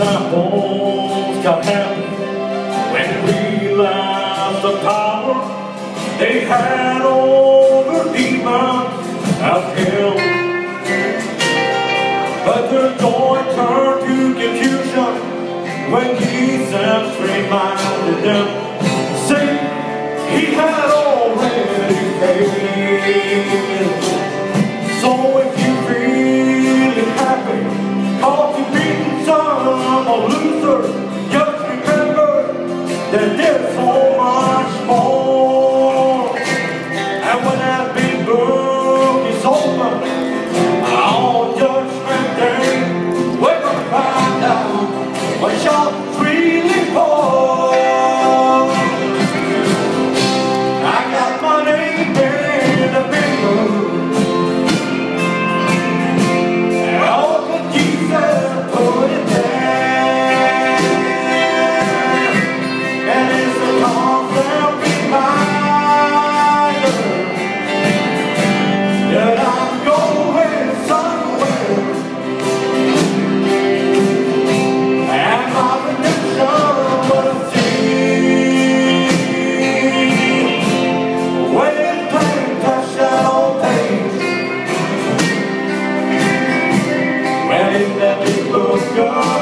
our bones got happy when they realized the power they had over demons of hell. But their joy turned to confusion when Jesus reminded them, see, he had already that it will.